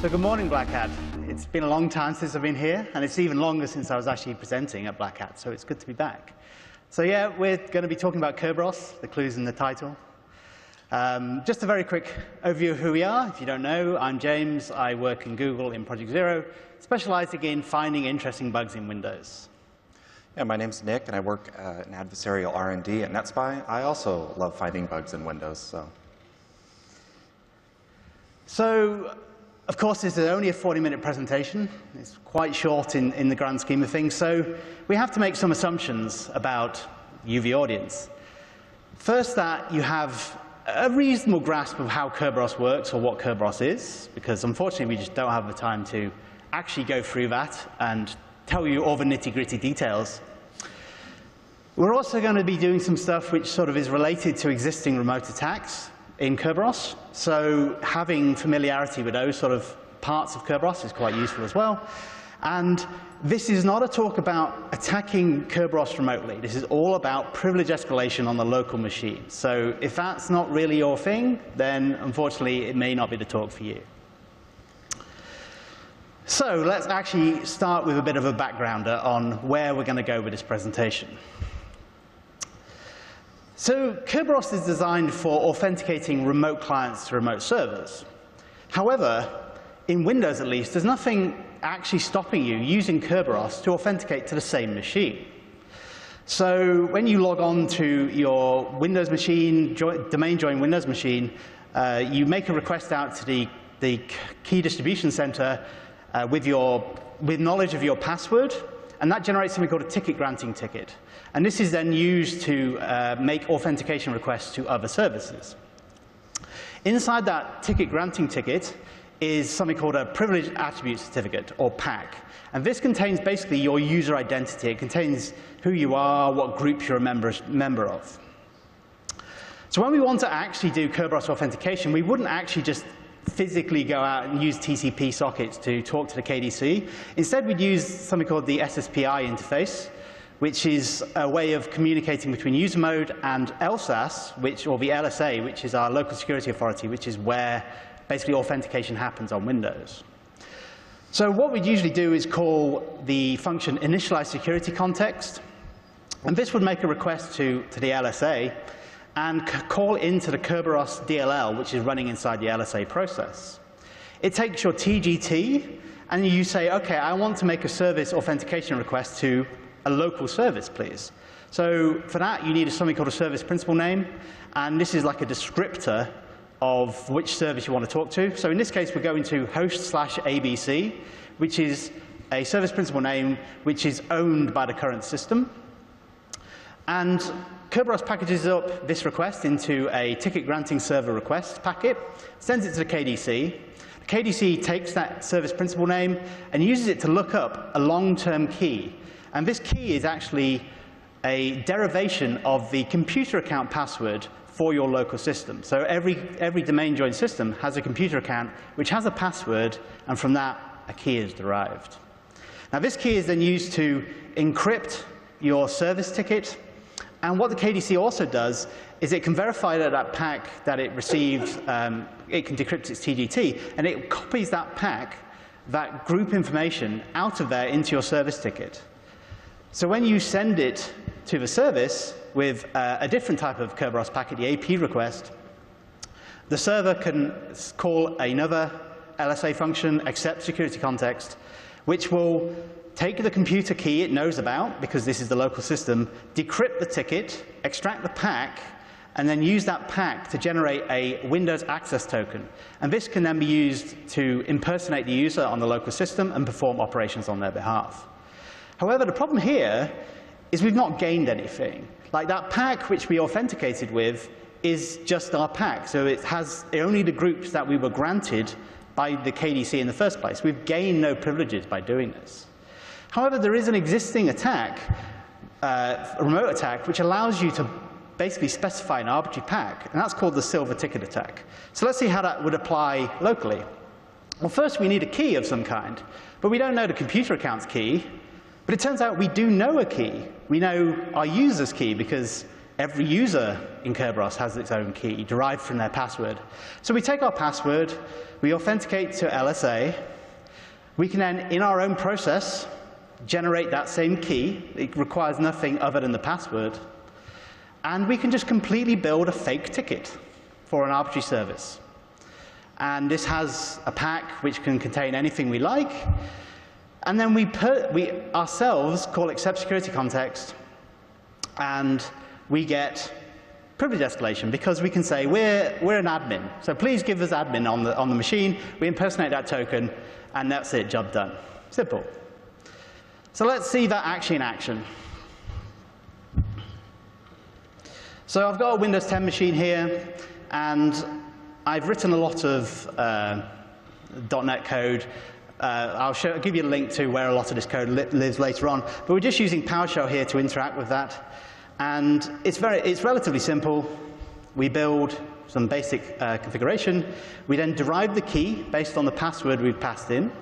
So good morning, Black Hat. It's been a long time since I've been here, and it's even longer since I was actually presenting at Black Hat, so it's good to be back. So yeah, we're going to be talking about Kerberos, the clues in the title. Um, just a very quick overview of who we are. If you don't know, I'm James. I work in Google in Project Zero, specializing in finding interesting bugs in Windows. Yeah, my name's Nick, and I work uh, in adversarial R&D at NetSPI. I also love finding bugs in Windows. So, so of course, this is only a 40-minute presentation. It's quite short in, in the grand scheme of things. So we have to make some assumptions about UV audience. First, that you have a reasonable grasp of how Kerberos works or what Kerberos is, because unfortunately we just don't have the time to actually go through that and tell you all the nitty-gritty details. We're also going to be doing some stuff which sort of is related to existing remote attacks in Kerberos. So having familiarity with those sort of parts of Kerberos is quite useful as well. And this is not a talk about attacking Kerberos remotely. This is all about privilege escalation on the local machine. So if that's not really your thing, then unfortunately it may not be the talk for you. So let's actually start with a bit of a backgrounder on where we're going to go with this presentation. So Kerberos is designed for authenticating remote clients to remote servers. However, in Windows at least, there's nothing actually stopping you using Kerberos to authenticate to the same machine. So when you log on to your Windows machine, domain join Windows machine, uh, you make a request out to the, the key distribution center uh, with, your, with knowledge of your password, and that generates something called a ticket granting ticket. And this is then used to uh, make authentication requests to other services. Inside that ticket granting ticket is something called a privileged attribute certificate, or PAC. And this contains basically your user identity. It contains who you are, what group you're a member, member of. So when we want to actually do Kerberos authentication, we wouldn't actually just physically go out and use TCP sockets to talk to the KDC. Instead, we'd use something called the SSPI interface, which is a way of communicating between user mode and LSAS, which, or the LSA, which is our local security authority, which is where basically authentication happens on Windows. So what we'd usually do is call the function initialize security context. And this would make a request to, to the LSA and call into the Kerberos DLL, which is running inside the LSA process. It takes your TGT, and you say, OK, I want to make a service authentication request to a local service, please. So for that, you need something called a service principal name. And this is like a descriptor of which service you want to talk to. So in this case, we're going to host slash ABC, which is a service principal name which is owned by the current system. And Kerberos packages up this request into a ticket granting server request packet, sends it to the KDC. The KDC takes that service principal name and uses it to look up a long-term key. And this key is actually a derivation of the computer account password for your local system. So every, every domain joined system has a computer account which has a password, and from that, a key is derived. Now, this key is then used to encrypt your service ticket and what the KDC also does is it can verify that that PAC that it received, um, it can decrypt its TGT, and it copies that pack, that group information, out of there into your service ticket. So when you send it to the service with uh, a different type of Kerberos packet, the AP request, the server can call another LSA function, accept security context, which will take the computer key it knows about, because this is the local system, decrypt the ticket, extract the pack, and then use that pack to generate a Windows access token. And this can then be used to impersonate the user on the local system and perform operations on their behalf. However, the problem here is we've not gained anything. Like that pack which we authenticated with is just our pack. So it has only the groups that we were granted by the KDC in the first place. We've gained no privileges by doing this. However, there is an existing attack, uh, a remote attack, which allows you to basically specify an arbitrary pack, and that's called the silver ticket attack. So let's see how that would apply locally. Well, first we need a key of some kind, but we don't know the computer account's key. But it turns out we do know a key. We know our user's key because every user in Kerberos has its own key derived from their password. So we take our password, we authenticate to LSA, we can then, in our own process, generate that same key. It requires nothing other than the password. And we can just completely build a fake ticket for an arbitrary service. And this has a pack which can contain anything we like. And then we, we ourselves call accept security context, and we get privilege escalation because we can say we're, we're an admin. So please give us admin on the, on the machine. We impersonate that token, and that's it, job done. Simple. So let's see that actually in action. So I've got a Windows 10 machine here, and I've written a lot of uh, .NET code. Uh, I'll show, give you a link to where a lot of this code li lives later on. But we're just using PowerShell here to interact with that. And it's, very, it's relatively simple. We build some basic uh, configuration. We then derive the key based on the password we've passed in.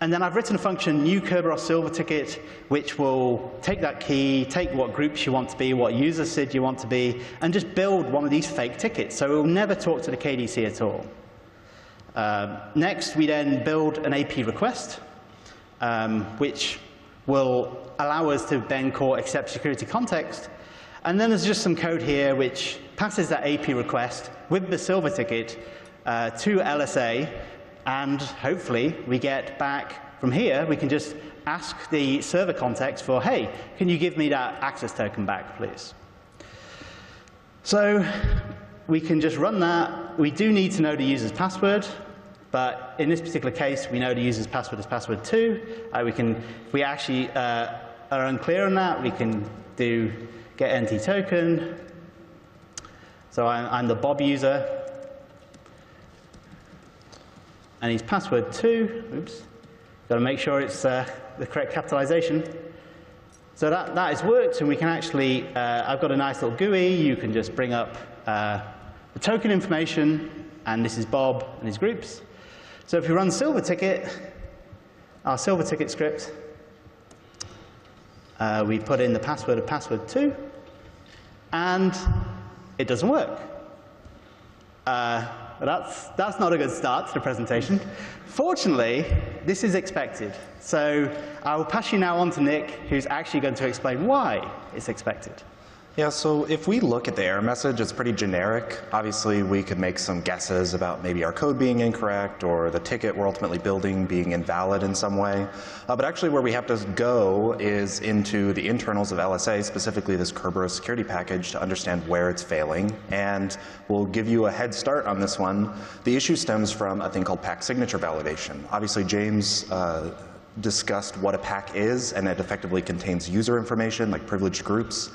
And then I've written a function, new Kerberos Silver Ticket, which will take that key, take what groups you want to be, what user SID you want to be, and just build one of these fake tickets. So it will never talk to the KDC at all. Uh, next, we then build an AP request, um, which will allow us to then call accept security context. And then there's just some code here which passes that AP request with the silver ticket uh, to LSA and hopefully we get back from here, we can just ask the server context for, hey, can you give me that access token back, please? So we can just run that. We do need to know the user's password, but in this particular case, we know the user's password is password 2. Uh, we can, if we actually uh, are unclear on that, we can do get NT token. So I'm, I'm the Bob user and his password too. Oops. Got to make sure it's uh, the correct capitalization. So that, that has worked, and we can actually, uh, I've got a nice little GUI. You can just bring up uh, the token information, and this is Bob and his groups. So if we run Silver Ticket, our Silver Ticket script, uh, we put in the password of password 2, and it doesn't work. Uh, that's, that's not a good start to the presentation. Fortunately, this is expected. So I will pass you now on to Nick, who's actually going to explain why it's expected. Yeah, so if we look at the error message, it's pretty generic. Obviously, we could make some guesses about maybe our code being incorrect or the ticket we're ultimately building being invalid in some way. Uh, but actually where we have to go is into the internals of LSA, specifically this Kerberos security package to understand where it's failing. And we'll give you a head start on this one. The issue stems from a thing called pack signature validation. Obviously, James uh, discussed what a pack is, and it effectively contains user information like privileged groups.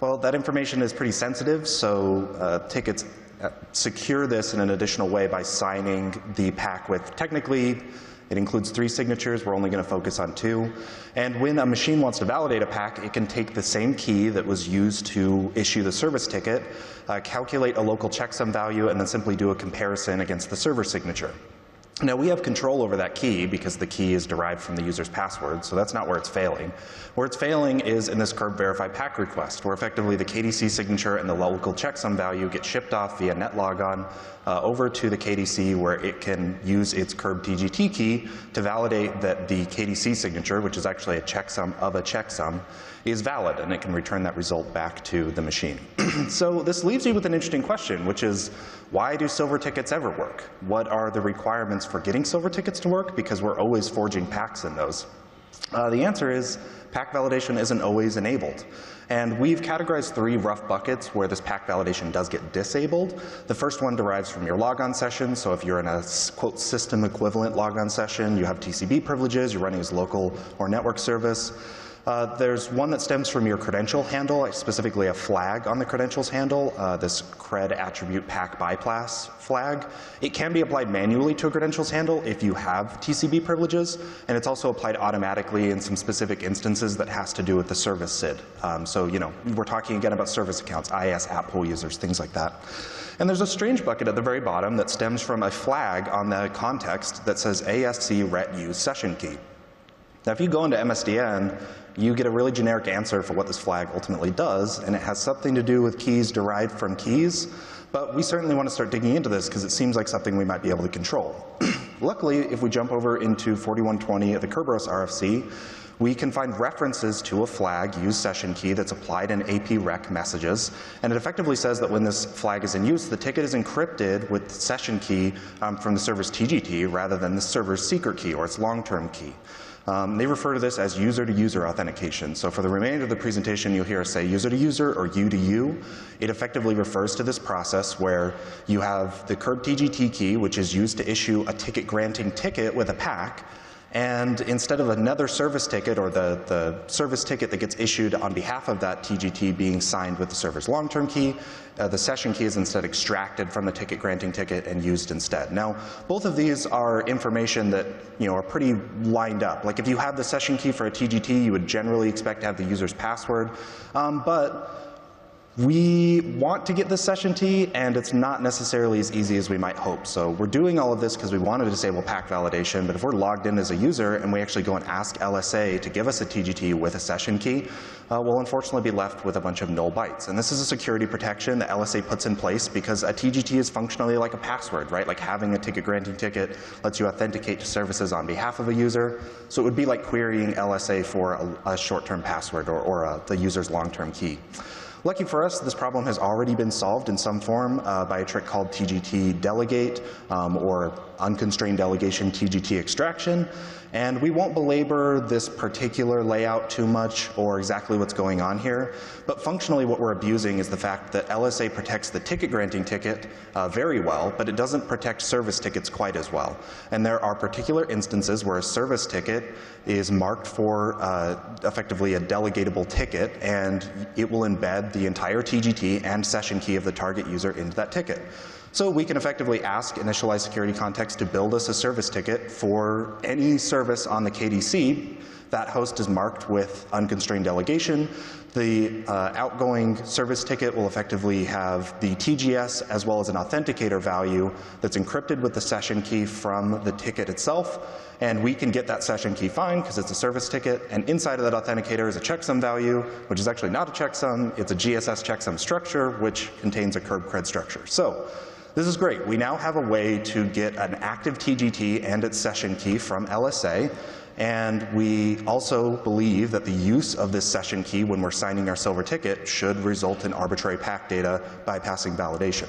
Well, that information is pretty sensitive, so uh, tickets uh, secure this in an additional way by signing the pack with technically it includes three signatures. We're only going to focus on two. And when a machine wants to validate a pack, it can take the same key that was used to issue the service ticket, uh, calculate a local checksum value, and then simply do a comparison against the server signature. Now we have control over that key because the key is derived from the user's password, so that's not where it's failing. Where it's failing is in this KERB verify pack request, where effectively the KDC signature and the local checksum value get shipped off via netlogon uh, over to the KDC where it can use its KERB TGT key to validate that the KDC signature, which is actually a checksum of a checksum, is valid and it can return that result back to the machine. so this leaves you with an interesting question, which is why do silver tickets ever work? What are the requirements for getting silver tickets to work? Because we're always forging packs in those. Uh, the answer is pack validation isn't always enabled. And we've categorized three rough buckets where this pack validation does get disabled. The first one derives from your logon session. So if you're in a quote system equivalent logon session, you have TCB privileges, you're running as local or network service. Uh, there's one that stems from your credential handle, specifically a flag on the credentials handle, uh, this cred attribute pack bypass flag. It can be applied manually to a credentials handle if you have TCB privileges, and it's also applied automatically in some specific instances that has to do with the service SID. Um, so, you know, we're talking again about service accounts, IIS app pool users, things like that. And there's a strange bucket at the very bottom that stems from a flag on the context that says ASC ret use session key. Now, if you go into MSDN, you get a really generic answer for what this flag ultimately does, and it has something to do with keys derived from keys, but we certainly want to start digging into this because it seems like something we might be able to control. Luckily, if we jump over into 4120 of the Kerberos RFC, we can find references to a flag use session key that's applied in APREC messages, and it effectively says that when this flag is in use, the ticket is encrypted with session key um, from the server's TGT rather than the server's secret key or its long-term key. Um, they refer to this as user-to-user -user authentication. So for the remainder of the presentation, you'll hear us say user-to-user -user or U-to-U. It effectively refers to this process where you have the KERB TGT key, which is used to issue a ticket granting ticket with a PAC, and instead of another service ticket or the, the service ticket that gets issued on behalf of that TGT being signed with the server's long-term key, uh, the session key is instead extracted from the ticket granting ticket and used instead. Now, both of these are information that you know are pretty lined up. Like if you have the session key for a TGT, you would generally expect to have the user's password, um, but we want to get this session key, and it's not necessarily as easy as we might hope. So we're doing all of this because we want to disable PAC validation, but if we're logged in as a user and we actually go and ask LSA to give us a TGT with a session key, uh, we'll unfortunately be left with a bunch of null bytes. And this is a security protection that LSA puts in place because a TGT is functionally like a password, right? Like having a ticket granting ticket lets you authenticate to services on behalf of a user. So it would be like querying LSA for a, a short-term password or, or a, the user's long-term key. Lucky for us, this problem has already been solved in some form uh, by a trick called TGT delegate um, or unconstrained delegation TGT extraction. And we won't belabor this particular layout too much or exactly what's going on here, but functionally what we're abusing is the fact that LSA protects the ticket granting ticket uh, very well, but it doesn't protect service tickets quite as well. And there are particular instances where a service ticket is marked for uh, effectively a delegatable ticket, and it will embed the entire TGT and session key of the target user into that ticket. So we can effectively ask initialized security context to build us a service ticket for any service on the KDC. That host is marked with unconstrained delegation. The uh, outgoing service ticket will effectively have the TGS as well as an authenticator value that's encrypted with the session key from the ticket itself. And we can get that session key fine because it's a service ticket. And inside of that authenticator is a checksum value, which is actually not a checksum. It's a GSS checksum structure, which contains a KERB cred structure. So this is great. We now have a way to get an active TGT and its session key from LSA. And we also believe that the use of this session key when we're signing our silver ticket should result in arbitrary pack data bypassing validation.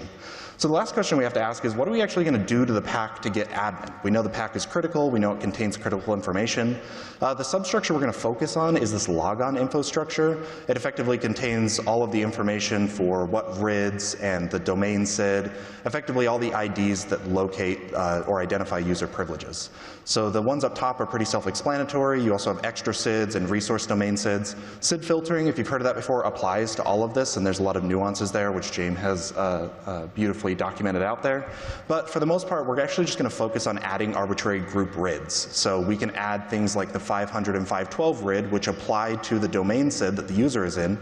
So the last question we have to ask is, what are we actually going to do to the PAC to get admin? We know the PAC is critical. We know it contains critical information. Uh, the substructure we're going to focus on is this logon info structure. It effectively contains all of the information for what RIDs and the domain SID, effectively all the IDs that locate uh, or identify user privileges. So the ones up top are pretty self-explanatory. You also have extra SIDs and resource domain SIDs. SID filtering, if you've heard of that before, applies to all of this, and there's a lot of nuances there, which James has uh, uh documented out there. But for the most part, we're actually just going to focus on adding arbitrary group RIDs. So we can add things like the 500 and 512 RID, which apply to the domain SID that the user is in.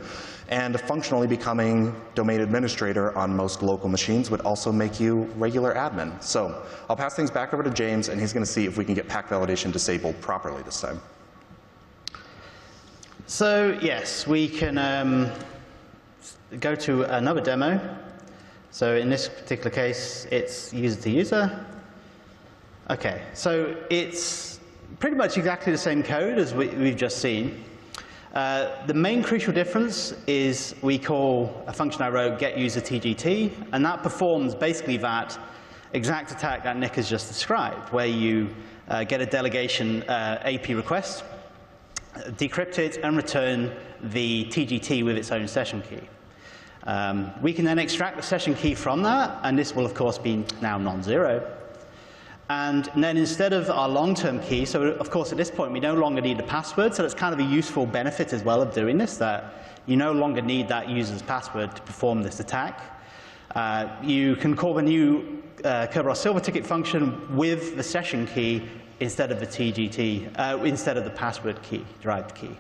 And functionally becoming domain administrator on most local machines would also make you regular admin. So I'll pass things back over to James, and he's going to see if we can get pack validation disabled properly this time. So yes, we can um, go to another demo. So in this particular case, it's user to user. Okay, so it's pretty much exactly the same code as we, have just seen. Uh, the main crucial difference is we call a function I wrote get user TGT, and that performs basically that exact attack that Nick has just described, where you uh, get a delegation uh, AP request, decrypt it, and return the TGT with its own session key. Um, we can then extract the session key from that, and this will, of course, be now non-zero. And then instead of our long-term key, so of course at this point we no longer need the password, so that's kind of a useful benefit as well of doing this, that you no longer need that user's password to perform this attack. Uh, you can call the new uh, Kerberos Silver Ticket function with the session key instead of the TGT, uh, instead of the password key, derived key.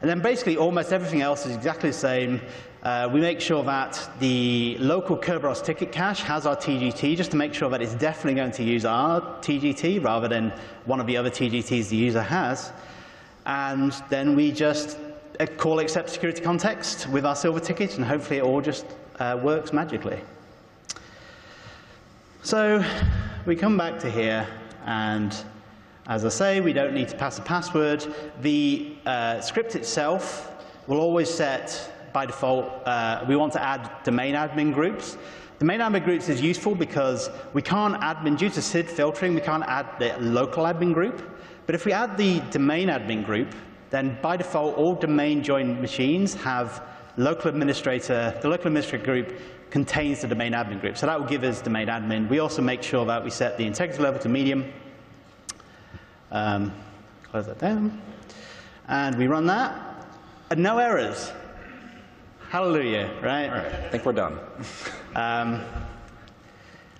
And then basically almost everything else is exactly the same. Uh, we make sure that the local Kerberos ticket cache has our TGT just to make sure that it's definitely going to use our TGT rather than one of the other TGTs the user has. And then we just uh, call accept security context with our silver ticket, and hopefully it all just uh, works magically. So we come back to here, and as I say, we don't need to pass a password. The uh, script itself will always set by default, uh, we want to add domain admin groups. Domain admin groups is useful because we can't admin, due to SID filtering, we can't add the local admin group. But if we add the domain admin group, then by default, all domain joined machines have local administrator, the local administrator group contains the domain admin group. So that will give us domain admin. We also make sure that we set the integrity level to medium. Um, close that down. And we run that. And no errors. Hallelujah, right? All right, I think we're done. Um,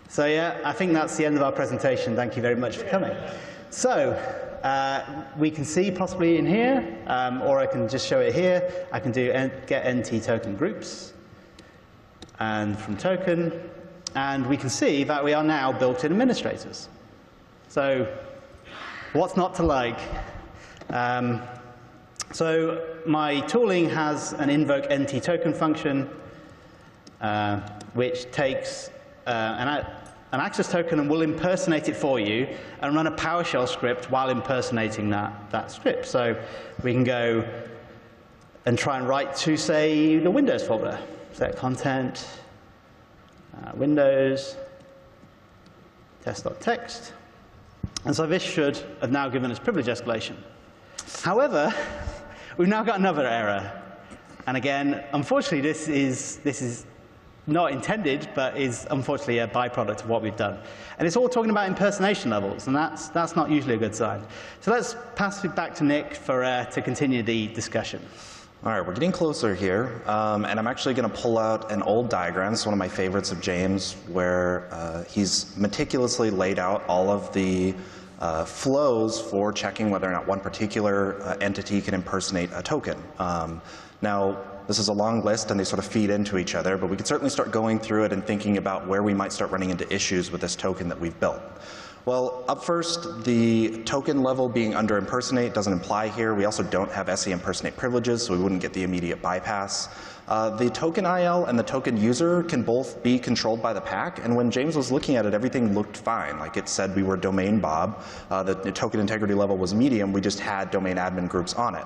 so yeah, I think that's the end of our presentation. Thank you very much for coming. So uh, we can see possibly in here, um, or I can just show it here. I can do get NT token groups, and from token, and we can see that we are now built-in administrators. So what's not to like? Um, so my tooling has an invoke NT token function, uh, which takes uh, an, an, access token and will impersonate it for you and run a PowerShell script while impersonating that, that script. So we can go and try and write to, say, the Windows folder. Set content, uh, Windows, test.txt. And so this should have now given us privilege escalation. However, We've now got another error. And again, unfortunately, this is, this is not intended, but is unfortunately a byproduct of what we've done. And it's all talking about impersonation levels, and that's, that's not usually a good sign. So let's pass it back to Nick for, uh, to continue the discussion. All right, we're getting closer here, um, and I'm actually going to pull out an old diagram. It's one of my favorites of James, where uh, he's meticulously laid out all of the uh, flows for checking whether or not one particular uh, entity can impersonate a token. Um, now, this is a long list and they sort of feed into each other, but we can certainly start going through it and thinking about where we might start running into issues with this token that we've built. Well, up first, the token level being under impersonate doesn't imply here. We also don't have SE impersonate privileges, so we wouldn't get the immediate bypass. Uh, the token IL and the token user can both be controlled by the pack, and when James was looking at it, everything looked fine. Like it said we were domain Bob, uh, the, the token integrity level was medium, we just had domain admin groups on it.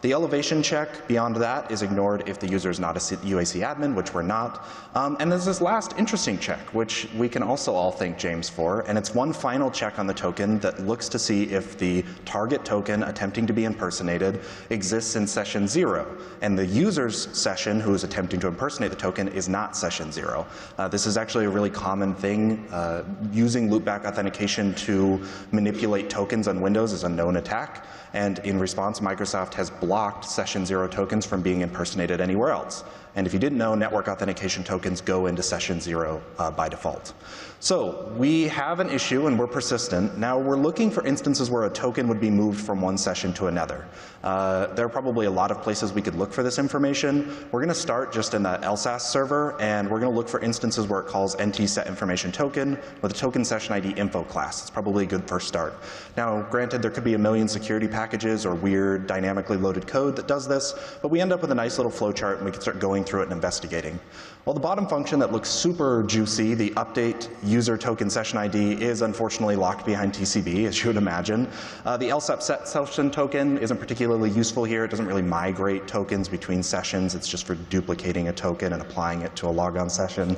The elevation check beyond that is ignored if the user is not a UAC admin, which we're not. Um, and there's this last interesting check, which we can also all thank James for, and it's one final check on the token that looks to see if the target token attempting to be impersonated exists in session zero, and the user's session who is attempting to impersonate the token is not session zero. Uh, this is actually a really common thing. Uh, using loopback authentication to manipulate tokens on Windows is a known attack. And in response, Microsoft has blocked session zero tokens from being impersonated anywhere else. And if you didn't know, network authentication tokens go into session zero uh, by default. So we have an issue and we're persistent. Now we're looking for instances where a token would be moved from one session to another. Uh, there are probably a lot of places we could look for this information. We're going to start just in the LSASS server and we're going to look for instances where it calls NT set information token with a token session ID info class. It's probably a good first start. Now granted there could be a million security packages or weird dynamically loaded code that does this, but we end up with a nice little flowchart and we can start going through it and investigating. Well, the bottom function that looks super juicy, the update user token session ID, is unfortunately locked behind TCB, as you would imagine. Uh, the LSAP set session token isn't particularly useful here. It doesn't really migrate tokens between sessions. It's just for duplicating a token and applying it to a logon session.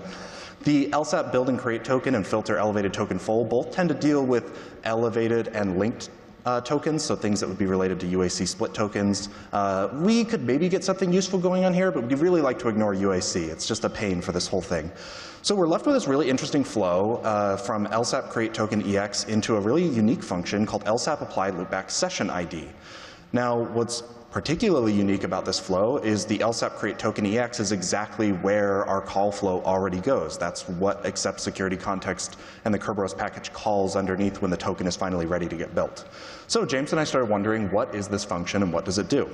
The LSAP build and create token and filter elevated token full both tend to deal with elevated and linked uh, tokens, so things that would be related to UAC split tokens. Uh, we could maybe get something useful going on here, but we'd really like to ignore UAC. It's just a pain for this whole thing. So we're left with this really interesting flow uh, from LSAP create token EX into a really unique function called LSAP apply loopback session ID. Now, what's particularly unique about this flow is the LSAP create token EX is exactly where our call flow already goes. That's what accept security context and the Kerberos package calls underneath when the token is finally ready to get built. So James and I started wondering, what is this function and what does it do?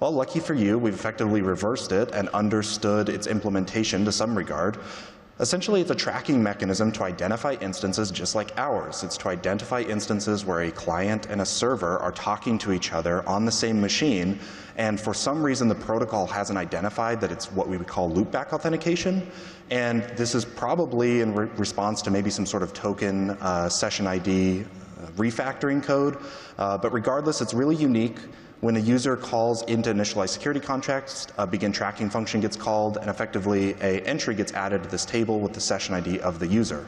Well, lucky for you, we've effectively reversed it and understood its implementation to some regard. Essentially, it's a tracking mechanism to identify instances just like ours. It's to identify instances where a client and a server are talking to each other on the same machine, and for some reason the protocol hasn't identified that it's what we would call loopback authentication. And this is probably in re response to maybe some sort of token uh, session ID uh, refactoring code. Uh, but regardless, it's really unique. When a user calls into initialize security context, a begin tracking function gets called, and effectively a entry gets added to this table with the session ID of the user.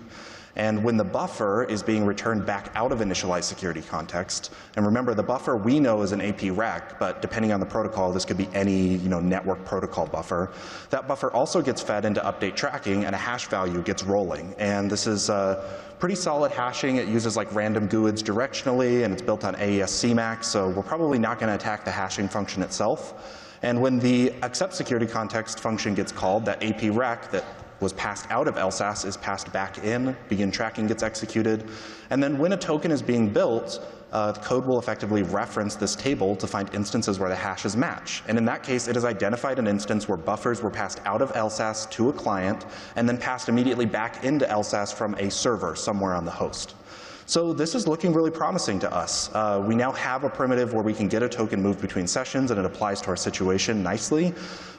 And when the buffer is being returned back out of initialized security context, and remember the buffer we know is an AP rec, but depending on the protocol, this could be any you know, network protocol buffer. That buffer also gets fed into update tracking and a hash value gets rolling. And this is uh, pretty solid hashing. It uses like random GUIDs directionally and it's built on AES CMAX, so we're probably not going to attack the hashing function itself. And when the accept security context function gets called, that AP rec that was passed out of LSASS is passed back in, begin tracking gets executed. And then when a token is being built, uh, the code will effectively reference this table to find instances where the hashes match. And in that case, it has identified an instance where buffers were passed out of LSASS to a client and then passed immediately back into LSASS from a server somewhere on the host. So this is looking really promising to us. Uh, we now have a primitive where we can get a token moved between sessions and it applies to our situation nicely.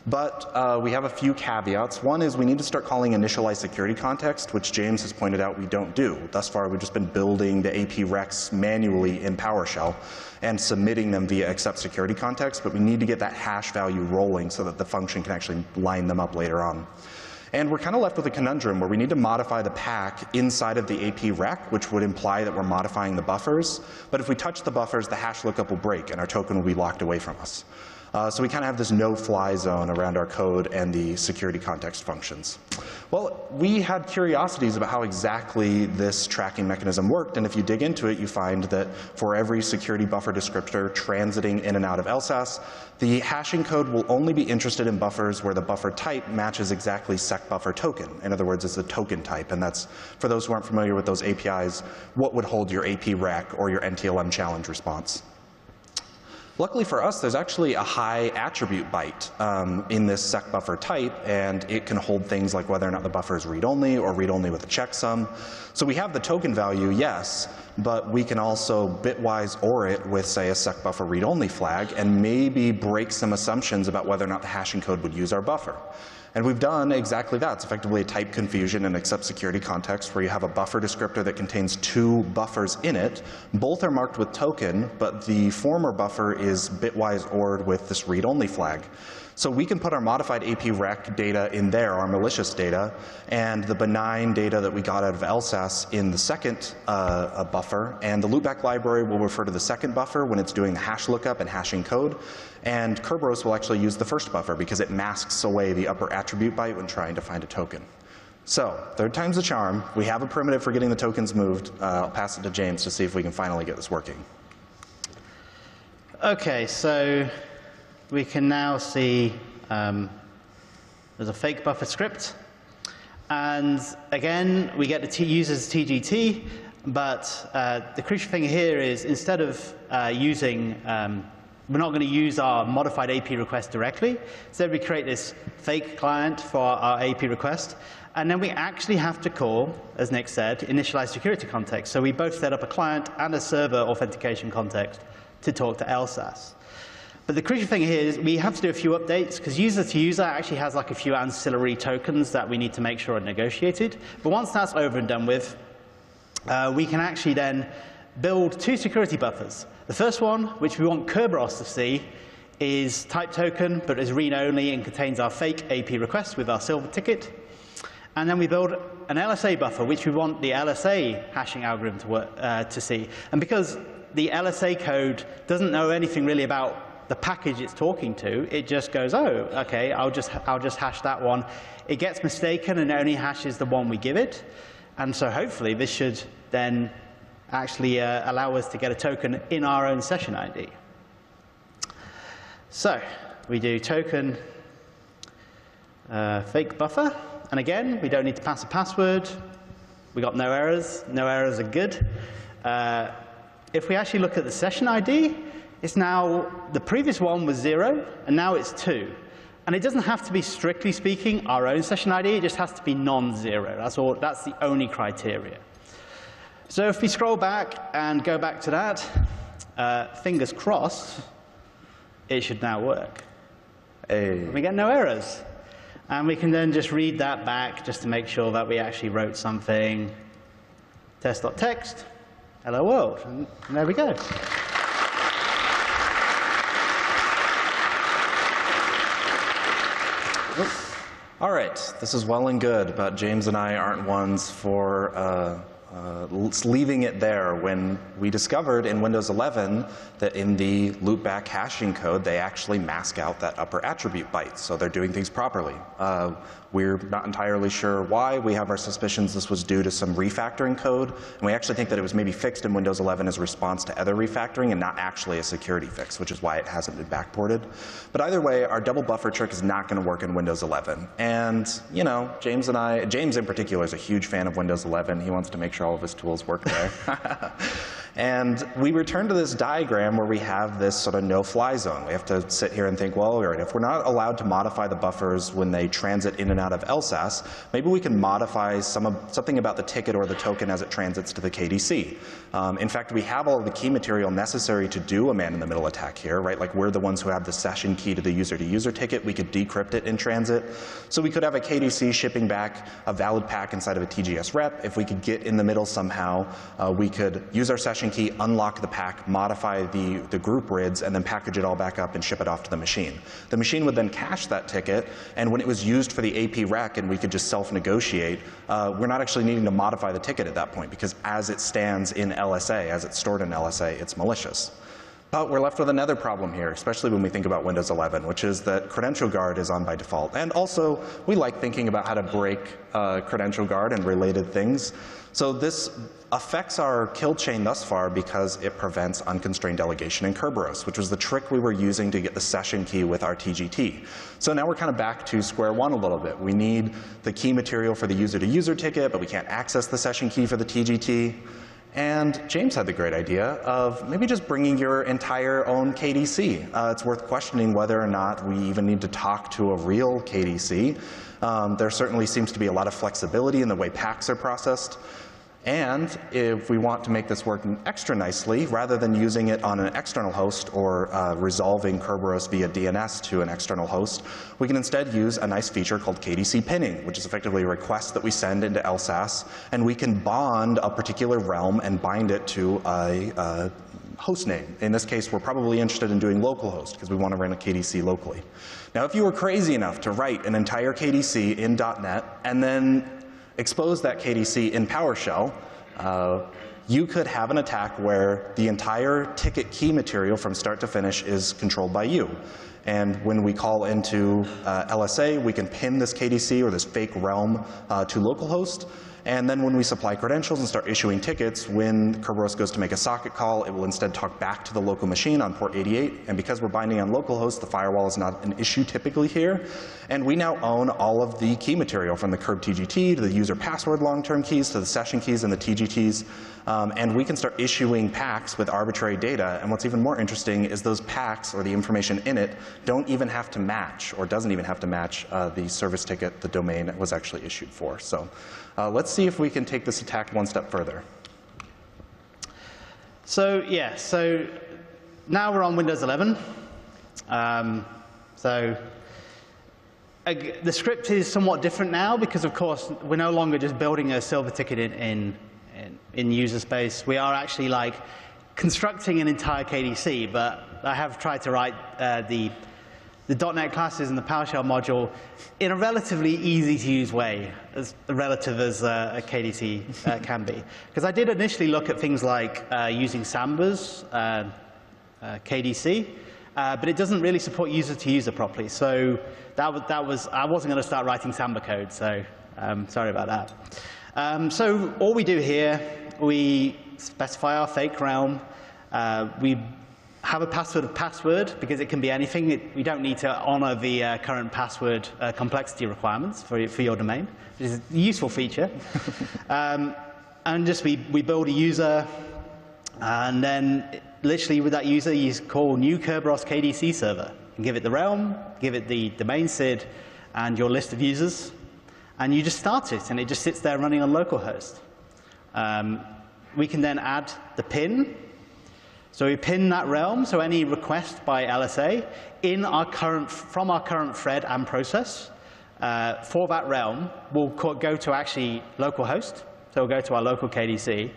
But uh, we have a few caveats. One is we need to start calling initialize security context, which James has pointed out we don't do. Thus far, we've just been building the AP recs manually in PowerShell and submitting them via accept security context, but we need to get that hash value rolling so that the function can actually line them up later on. And we're kind of left with a conundrum where we need to modify the pack inside of the AP rec, which would imply that we're modifying the buffers. But if we touch the buffers, the hash lookup will break and our token will be locked away from us. Uh, so we kind of have this no-fly zone around our code and the security context functions. Well, we had curiosities about how exactly this tracking mechanism worked, and if you dig into it, you find that for every security buffer descriptor transiting in and out of LSASS, the hashing code will only be interested in buffers where the buffer type matches exactly SecBuffer token. In other words, it's the token type, and that's, for those who aren't familiar with those APIs, what would hold your AP rec or your NTLM challenge response. Luckily for us, there's actually a high attribute byte um, in this sec buffer type, and it can hold things like whether or not the buffer is read-only or read-only with a checksum. So we have the token value, yes, but we can also bitwise OR it with, say, a sec buffer read-only flag and maybe break some assumptions about whether or not the hashing code would use our buffer. And we've done exactly that. It's effectively a type confusion in accept security context where you have a buffer descriptor that contains two buffers in it. Both are marked with token, but the former buffer is bitwise ORed with this read-only flag. So we can put our modified AP rec data in there, our malicious data, and the benign data that we got out of LSASS in the second uh, buffer. And the loopback library will refer to the second buffer when it's doing the hash lookup and hashing code. And Kerberos will actually use the first buffer because it masks away the upper attribute byte when trying to find a token. So, third time's the charm. We have a primitive for getting the tokens moved. Uh, I'll pass it to James to see if we can finally get this working. Okay, so we can now see um, there's a fake buffer script. And again, we get the user's TGT, but uh, the crucial thing here is instead of uh, using, um, we're not going to use our modified AP request directly. Instead, we create this fake client for our AP request. And then we actually have to call, as Nick said, initialize security context. So we both set up a client and a server authentication context to talk to LSASS. But the crucial thing here is we have to do a few updates because user to user actually has like a few ancillary tokens that we need to make sure are negotiated. But once that's over and done with, uh, we can actually then build two security buffers. The first one, which we want Kerberos to see, is type token, but is read-only and contains our fake AP request with our silver ticket. And then we build an LSA buffer, which we want the LSA hashing algorithm to, work, uh, to see. And because the LSA code doesn't know anything really about the package it's talking to, it just goes, oh, okay, I'll just, I'll just hash that one. It gets mistaken and only hashes the one we give it. And so hopefully this should then actually uh, allow us to get a token in our own session ID. So we do token uh, fake buffer. And again, we don't need to pass a password. We got no errors. No errors are good. Uh, if we actually look at the session ID, it's now, the previous one was zero, and now it's two. And it doesn't have to be, strictly speaking, our own session ID. It just has to be non-zero. That's, all, that's the only criteria. So if we scroll back and go back to that, uh, fingers crossed, it should now work. Hey. We get no errors. And we can then just read that back just to make sure that we actually wrote something. Test.text, hello world. And there we go. All right, this is well and good, but James and I aren't ones for uh, uh, leaving it there when we discovered in Windows 11 that in the loopback hashing code, they actually mask out that upper attribute byte, so they're doing things properly. Uh, we're not entirely sure why. We have our suspicions this was due to some refactoring code, and we actually think that it was maybe fixed in Windows 11 as a response to other refactoring and not actually a security fix, which is why it hasn't been backported. But either way, our double buffer trick is not going to work in Windows 11. And, you know, James and I, James in particular is a huge fan of Windows 11. He wants to make sure all of his tools work there. And we return to this diagram where we have this sort of no-fly zone. We have to sit here and think, well, if we're not allowed to modify the buffers when they transit in and out of LSASS, maybe we can modify some of, something about the ticket or the token as it transits to the KDC. Um, in fact, we have all of the key material necessary to do a man-in-the-middle attack here, right? Like we're the ones who have the session key to the user-to-user -user ticket. We could decrypt it in transit. So we could have a KDC shipping back a valid pack inside of a TGS rep. If we could get in the middle somehow, uh, we could use our session key, unlock the pack, modify the, the group RIDs, and then package it all back up and ship it off to the machine. The machine would then cache that ticket, and when it was used for the AP rec and we could just self-negotiate, uh, we're not actually needing to modify the ticket at that point because as it stands in LSA, as it's stored in LSA, it's malicious. But we're left with another problem here, especially when we think about Windows 11, which is that Credential Guard is on by default. And also, we like thinking about how to break uh, Credential Guard and related things. So this affects our kill chain thus far because it prevents unconstrained delegation in Kerberos, which was the trick we were using to get the session key with our TGT. So now we're kind of back to square one a little bit. We need the key material for the user-to-user -user ticket, but we can't access the session key for the TGT. And James had the great idea of maybe just bringing your entire own KDC. Uh, it's worth questioning whether or not we even need to talk to a real KDC. Um, there certainly seems to be a lot of flexibility in the way packs are processed. And if we want to make this work extra nicely, rather than using it on an external host or uh, resolving Kerberos via DNS to an external host, we can instead use a nice feature called KDC pinning, which is effectively a request that we send into LSASS, and we can bond a particular realm and bind it to a, a host name. In this case, we're probably interested in doing localhost because we want to run a KDC locally. Now, if you were crazy enough to write an entire KDC in .NET and then expose that KDC in PowerShell, uh, you could have an attack where the entire ticket key material from start to finish is controlled by you. And when we call into uh, LSA, we can pin this KDC or this fake realm uh, to localhost, and then when we supply credentials and start issuing tickets, when Kerberos goes to make a socket call, it will instead talk back to the local machine on port 88. And because we're binding on localhost, the firewall is not an issue typically here. And we now own all of the key material from the Kerb TGT to the user password long-term keys to the session keys and the TGTs. Um, and we can start issuing packs with arbitrary data. And what's even more interesting is those packs or the information in it don't even have to match or doesn't even have to match uh, the service ticket the domain was actually issued for. So uh, let's see if we can take this attack one step further. So yeah, so now we're on Windows 11. Um, so the script is somewhat different now because, of course, we're no longer just building a silver ticket in, in, in, in user space. We are actually like constructing an entire KDC, but I have tried to write uh, the the .NET classes and the PowerShell module in a relatively easy to use way, as relative as uh, a KDC uh, can be. Because I did initially look at things like uh, using Samba's uh, uh, KDC, uh, but it doesn't really support user-to-user properly. So that was, that was, I wasn't going to start writing Samba code, so um, sorry about that. Um, so all we do here, we specify our fake realm, we have a password of password because it can be anything. It, we don't need to honor the uh, current password uh, complexity requirements for, for your domain, which is a useful feature. um, and just we, we build a user, and then literally with that user, you call new Kerberos KDC server. And give it the realm, give it the domain SID, and your list of users, and you just start it, and it just sits there running on localhost. Um, we can then add the pin. So we pin that realm, so any request by LSA in our current, from our current thread and process uh, for that realm will go to actually localhost, so we'll go to our local KDC.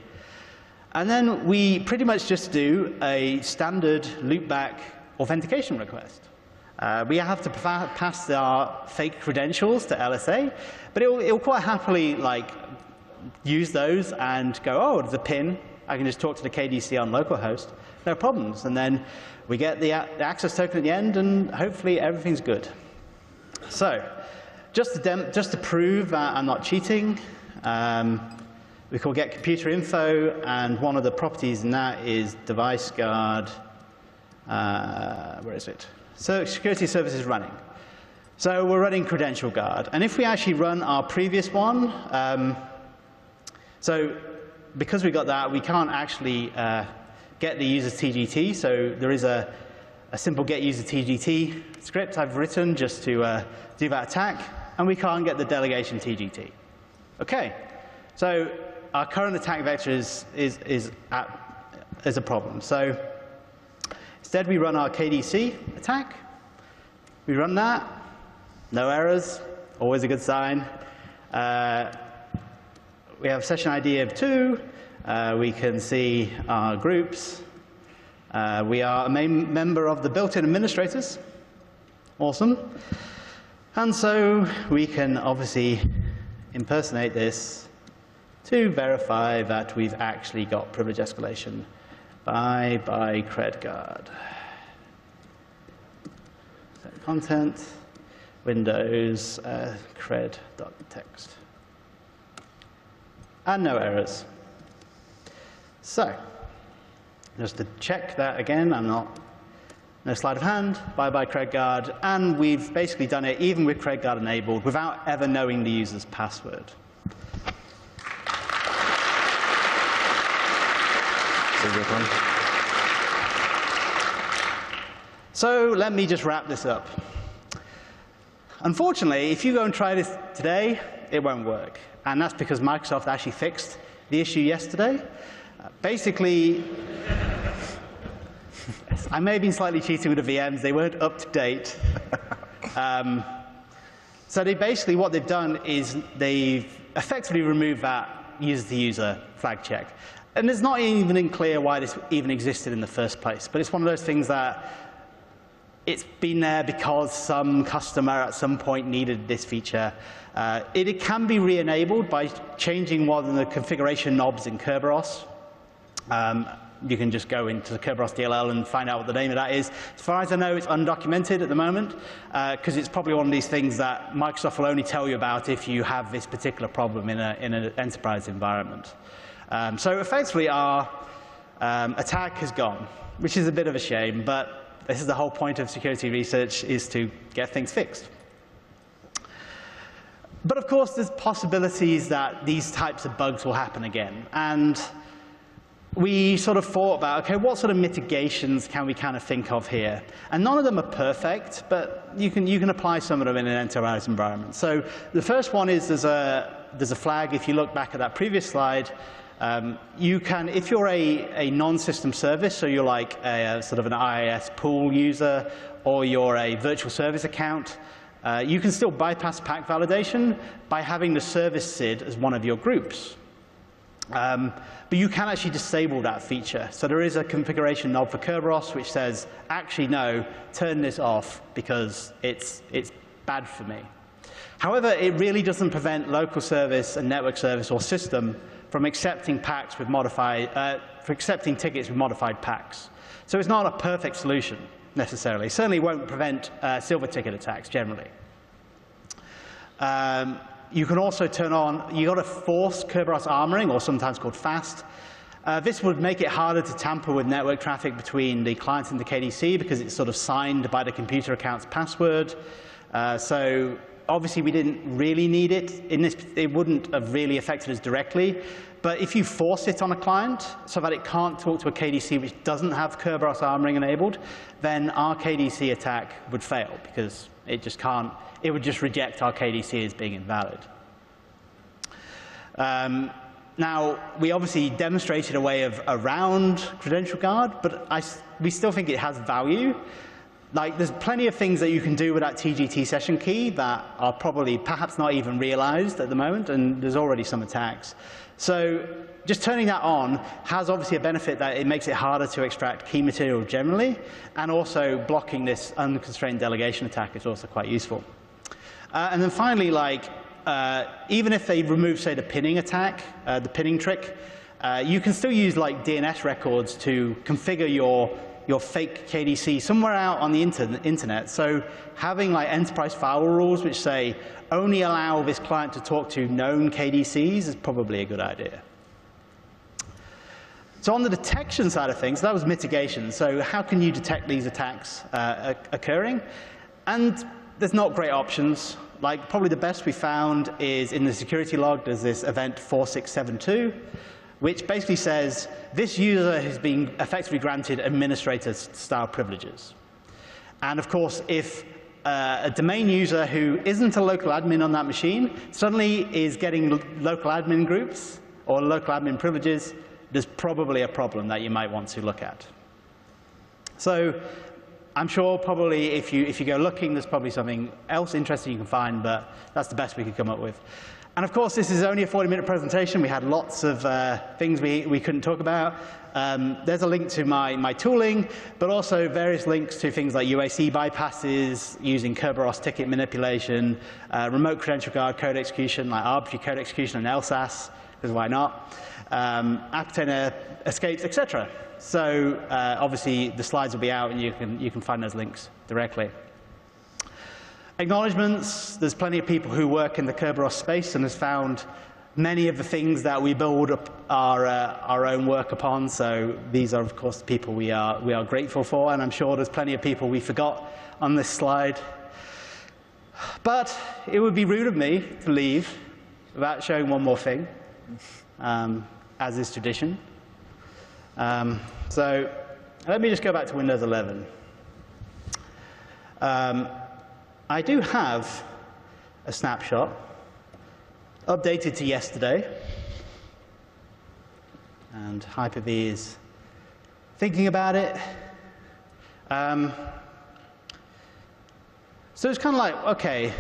And then we pretty much just do a standard loopback authentication request. Uh, we have to pass our fake credentials to LSA, but it will, it will quite happily like use those and go, oh, a pin. I can just talk to the KDC on localhost. No problems. And then we get the, access token at the end, and hopefully everything's good. So just to, just to prove that I'm not cheating, um, we call get computer info, and one of the properties in that is device guard. Uh, where is it? So security services running. So we're running credential guard. And if we actually run our previous one, um, so because we got that, we can't actually uh, get the user's TGT. So there is a, a, simple get user TGT script I've written just to uh, do that attack. And we can't get the delegation TGT. OK, so our current attack vector is, is, is, at, is a problem. So instead, we run our KDC attack. We run that. No errors. Always a good sign. Uh, we have session ID of two. Uh, we can see our groups. Uh, we are a main member of the built-in administrators. Awesome. And so we can obviously impersonate this to verify that we've actually got privilege escalation by by credguard. Set content, Windows, uh, cred.text and no errors. So, just to check that again, I'm not, no sleight of hand, bye-bye CredGuard, and we've basically done it even with CredGuard enabled without ever knowing the user's password. So let me just wrap this up. Unfortunately, if you go and try this today, it won't work. And that's because Microsoft actually fixed the issue yesterday. Basically, I may have been slightly cheating with the VMs. They weren't up to date. um, so they basically, what they've done is they've effectively removed that user-to-user flag check. And it's not even clear why this even existed in the first place. But it's one of those things that it's been there because some customer at some point needed this feature. Uh, it, it, can be re-enabled by changing one of the configuration knobs in Kerberos. Um, you can just go into the Kerberos DLL and find out what the name of that is. As far as I know, it's undocumented at the moment, because uh, it's probably one of these things that Microsoft will only tell you about if you have this particular problem in, a, in an enterprise environment. Um, so effectively, our um, attack has gone, which is a bit of a shame, but this is the whole point of security research, is to get things fixed. But of course, there's possibilities that these types of bugs will happen again. And we sort of thought about, OK, what sort of mitigations can we kind of think of here? And none of them are perfect, but you can, you can apply some of them in an enterprise environment. So the first one is there's a, there's a flag. If you look back at that previous slide, um, you can, if you're a, a non-system service, so you're like a, a, sort of an IIS pool user, or you're a virtual service account, uh, you can still bypass pack validation by having the service SID as one of your groups. Um, but you can actually disable that feature. So there is a configuration knob for Kerberos which says, actually, no, turn this off because it's, it's bad for me. However, it really doesn't prevent local service and network service or system from accepting packs with modified, uh, for accepting tickets with modified packs. So it's not a perfect solution necessarily. It certainly won't prevent uh, silver ticket attacks generally. Um, you can also turn on, you've got to force Kerberos armoring, or sometimes called FAST. Uh, this would make it harder to tamper with network traffic between the client and the KDC because it's sort of signed by the computer account's password. Uh, so obviously we didn't really need it. In this, it wouldn't have really affected us directly. But if you force it on a client so that it can't talk to a KDC which doesn't have Kerberos armoring enabled, then our KDC attack would fail because it just can't, it would just reject our KDC as being invalid. Um, now, we obviously demonstrated a way of around credential guard, but I, we still think it has value. Like, there's plenty of things that you can do with that TGT session key that are probably perhaps not even realized at the moment, and there's already some attacks. So just turning that on has obviously a benefit that it makes it harder to extract key material generally, and also blocking this unconstrained delegation attack is also quite useful. Uh, and then finally, like, uh, even if they remove, say, the pinning attack, uh, the pinning trick, uh, you can still use like DNS records to configure your your fake KDC somewhere out on the inter internet. So having like enterprise firewall rules which say only allow this client to talk to known KDCs is probably a good idea. So on the detection side of things, that was mitigation. So how can you detect these attacks uh, occurring? And there's not great options. Like probably the best we found is in the security log, there's this event 4672 which basically says this user has been effectively granted administrator-style privileges. And of course, if uh, a domain user who isn't a local admin on that machine suddenly is getting local admin groups or local admin privileges, there's probably a problem that you might want to look at. So I'm sure probably if you, if you go looking, there's probably something else interesting you can find, but that's the best we could come up with. And of course, this is only a 40-minute presentation. We had lots of uh, things we, we couldn't talk about. Um, there's a link to my, my tooling, but also various links to things like UAC bypasses, using Kerberos ticket manipulation, uh, remote credential guard code execution, like arbitrary code execution and LSASS, because why not, um, escapes, etc. So uh, obviously, the slides will be out, and you can, you can find those links directly. Acknowledgements, there's plenty of people who work in the Kerberos space and has found many of the things that we build up our, uh, our own work upon. So these are, of course, the people we are, we are grateful for, and I'm sure there's plenty of people we forgot on this slide. But it would be rude of me to leave without showing one more thing, um, as is tradition. Um, so let me just go back to Windows 11. Um, I do have a snapshot updated to yesterday. And Hyper-V is thinking about it. Um, so it's kind of like, OK,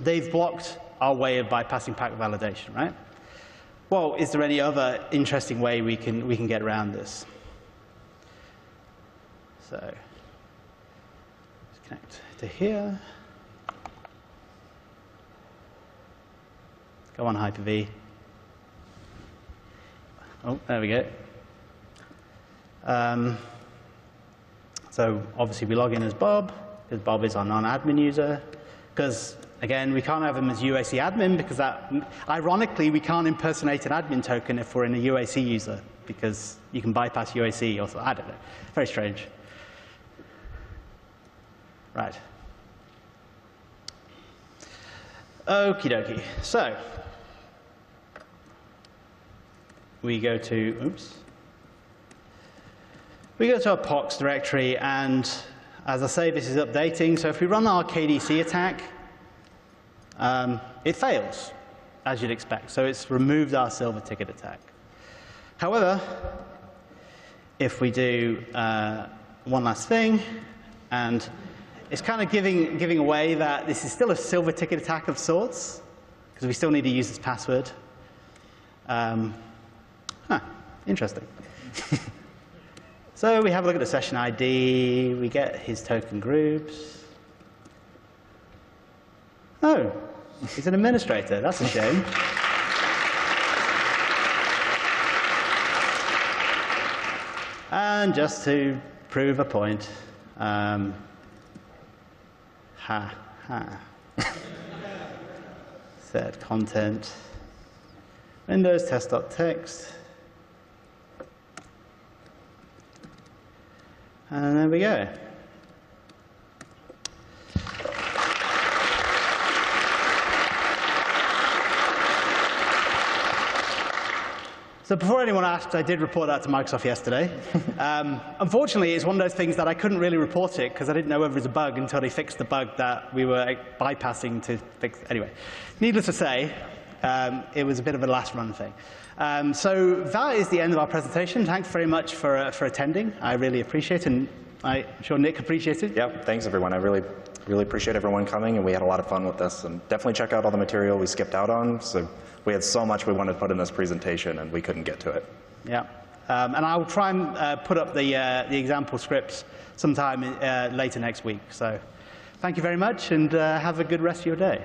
they've blocked our way of bypassing packet validation, right? Well, is there any other interesting way we can, we can get around this? So let's connect to here. Go on, Hyper-V. Oh, there we go. Um, so obviously we log in as Bob, because Bob is our non-admin user. Because again, we can't have him as UAC admin because that, ironically, we can't impersonate an admin token if we're in a UAC user because you can bypass UAC or I don't know. Very strange. Right. Okie dokie. So we go to, oops. We go to our POX directory, and as I say, this is updating. So if we run our KDC attack, um, it fails, as you'd expect. So it's removed our silver ticket attack. However, if we do uh, one last thing and it's kind of giving, giving away that this is still a silver ticket attack of sorts, because we still need to use this password. Um, huh, interesting. so we have a look at the session ID, we get his token groups. Oh, he's an administrator, that's a shame. and just to prove a point, um, ha, ha. Set content, Windows test.txt. And there we go. So before anyone asks, I did report that to Microsoft yesterday. um, unfortunately, it's one of those things that I couldn't really report it because I didn't know whether it was a bug until they fixed the bug that we were bypassing to fix. Anyway, needless to say, um, it was a bit of a last run thing. Um, so that is the end of our presentation. Thanks very much for, uh, for attending. I really appreciate it, and I'm sure Nick appreciated it. Yeah, thanks everyone. I really, really appreciate everyone coming, and we had a lot of fun with this. And definitely check out all the material we skipped out on. So we had so much we wanted to put in this presentation, and we couldn't get to it. Yeah. Um, and I'll try and uh, put up the, uh, the example scripts sometime uh, later next week. So thank you very much, and uh, have a good rest of your day.